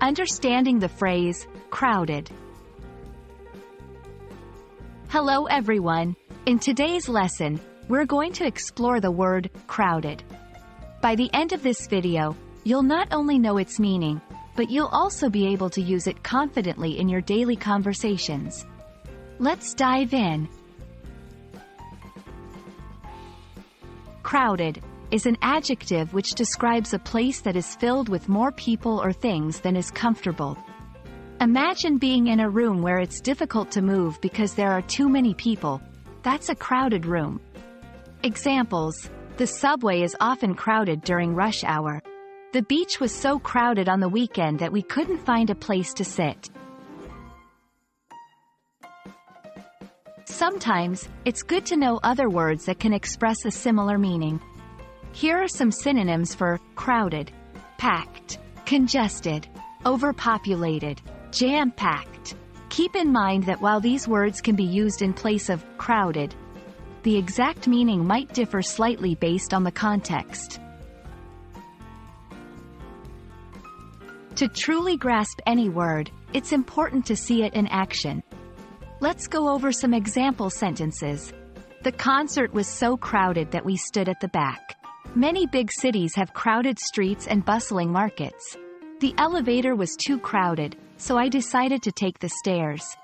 Understanding the phrase, crowded. Hello everyone. In today's lesson, we're going to explore the word, crowded. By the end of this video, you'll not only know its meaning, but you'll also be able to use it confidently in your daily conversations. Let's dive in. Crowded is an adjective which describes a place that is filled with more people or things than is comfortable. Imagine being in a room where it's difficult to move because there are too many people. That's a crowded room. Examples. The subway is often crowded during rush hour. The beach was so crowded on the weekend that we couldn't find a place to sit. Sometimes, it's good to know other words that can express a similar meaning. Here are some synonyms for crowded, packed, congested, overpopulated, jam-packed. Keep in mind that while these words can be used in place of crowded, the exact meaning might differ slightly based on the context. To truly grasp any word, it's important to see it in action. Let's go over some example sentences. The concert was so crowded that we stood at the back. Many big cities have crowded streets and bustling markets. The elevator was too crowded, so I decided to take the stairs.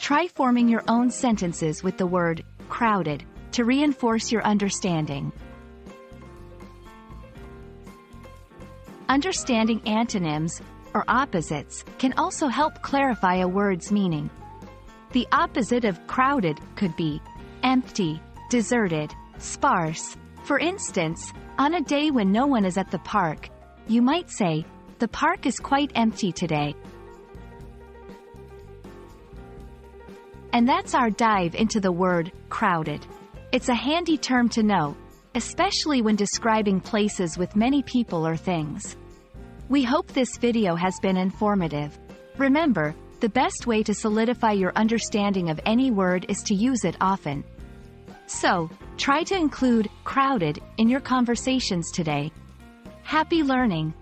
Try forming your own sentences with the word crowded to reinforce your understanding. Understanding antonyms, or opposites, can also help clarify a word's meaning. The opposite of crowded could be empty, deserted, sparse, for instance, on a day when no one is at the park, you might say, the park is quite empty today. And that's our dive into the word, crowded. It's a handy term to know, especially when describing places with many people or things. We hope this video has been informative. Remember, the best way to solidify your understanding of any word is to use it often. So, try to include crowded in your conversations today. Happy learning!